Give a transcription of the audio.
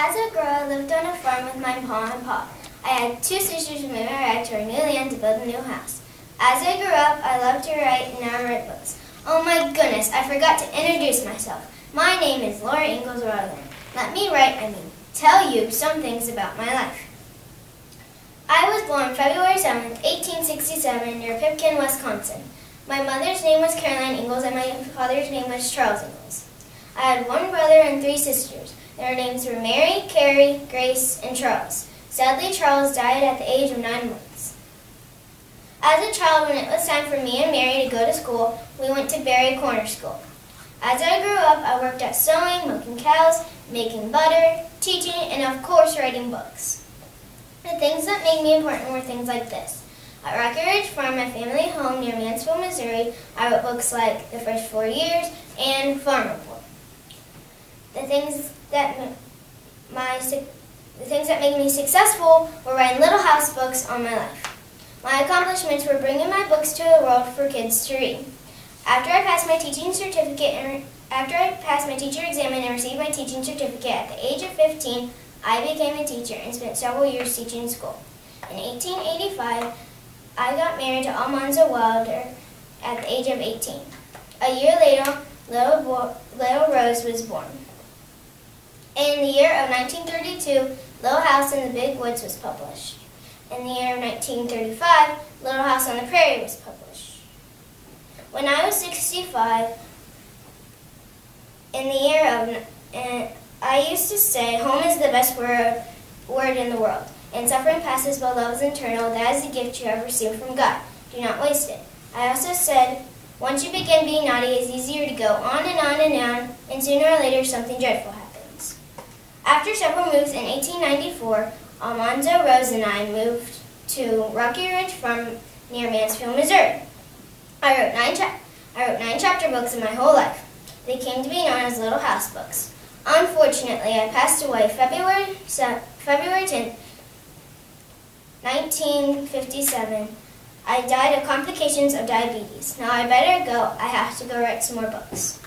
As a girl, I lived on a farm with my mom and pop. I had two sisters who moved right to our new land to build a new house. As I grew up, I loved to write and I read books. Oh my goodness, I forgot to introduce myself. My name is Laura Ingalls Rutherland. Let me write, I mean, tell you some things about my life. I was born February 7, 1867, near Pepin, Wisconsin. My mother's name was Caroline Ingalls and my father's name was Charles Ingalls. I had one brother and three sisters. Their names were Mary, Carrie, Grace, and Charles. Sadly, Charles died at the age of nine months. As a child, when it was time for me and Mary to go to school, we went to Barry Corner School. As I grew up, I worked at sewing, milking cows, making butter, teaching, and of course, writing books. The things that made me important were things like this. At Rocky Ridge Farm, my family home near Mansfield, Missouri, I wrote books like The First Four Years and Farm Report. The things that my the things that made me successful were writing little house books on my life. My accomplishments were bringing my books to the world for kids to read. After I passed my teaching certificate and after I passed my teacher exam and received my teaching certificate at the age of 15, I became a teacher and spent several years teaching school. In 1885, I got married to Almanzo Wilder at the age of 18. A year later, little, little Rose was born. In the year of 1932, Little House in the Big Woods was published. In the year of 1935, Little House on the Prairie was published. When I was 65, in the year of, uh, I used to say, home is the best word, word in the world, and suffering passes but love is eternal. That is the gift you have received from God. Do not waste it. I also said, once you begin being naughty, it's easier to go on and on and on, and sooner or later something dreadful happens. After several moves in 1894, Almanzo Rose and I moved to Rocky Ridge Farm near Mansfield, Missouri. I wrote nine, I wrote nine chapter books in my whole life. They came to be known as Little House Books. Unfortunately, I passed away February, February 10, 1957. I died of complications of diabetes. Now I better go. I have to go write some more books.